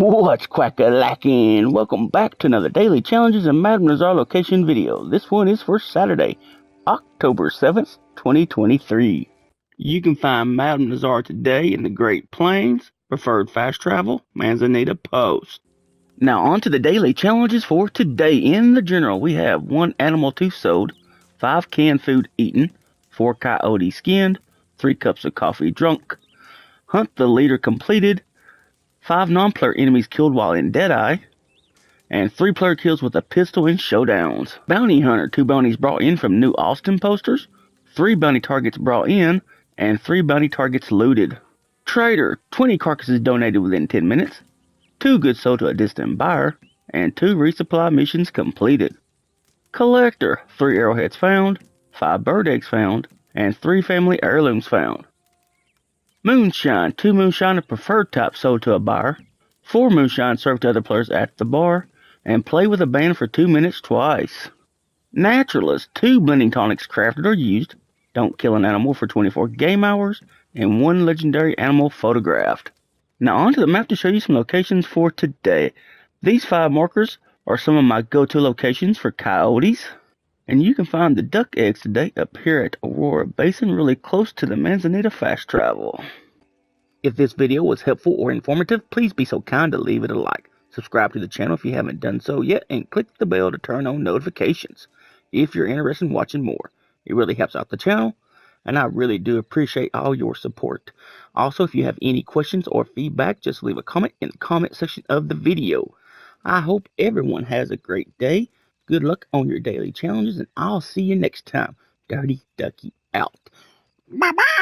What's quack-a-lacking? Welcome back to another Daily Challenges and Madam Nazar location video. This one is for Saturday, October 7th, 2023. You can find Madam Nazar today in the Great Plains, Preferred Fast Travel, Manzanita Post. Now on to the Daily Challenges for today. In the general, we have one animal tooth sold, five canned food eaten, four coyotes skinned, three cups of coffee drunk, hunt the leader completed, five non-player enemies killed while in Deadeye, and three player kills with a pistol in showdowns. Bounty Hunter, two bounties brought in from new Austin posters, three bounty targets brought in, and three bounty targets looted. Trader, 20 carcasses donated within 10 minutes, two goods sold to a distant buyer, and two resupply missions completed. Collector, three arrowheads found, five bird eggs found, and three family heirlooms found. Moonshine, two moonshine of preferred type sold to a buyer. Four moonshine served to other players at the bar. And play with a band for two minutes twice. Naturalist, two blending tonics crafted or used. Don't kill an animal for 24 game hours. And one legendary animal photographed. Now onto the map to show you some locations for today. These five markers are some of my go-to locations for coyotes. And you can find the duck eggs today up here at Aurora Basin, really close to the Manzanita Fast Travel. If this video was helpful or informative, please be so kind to leave it a like. Subscribe to the channel if you haven't done so yet, and click the bell to turn on notifications if you're interested in watching more. It really helps out the channel, and I really do appreciate all your support. Also, if you have any questions or feedback, just leave a comment in the comment section of the video. I hope everyone has a great day Good luck on your daily challenges, and I'll see you next time. Dirty Ducky out. Bye bye.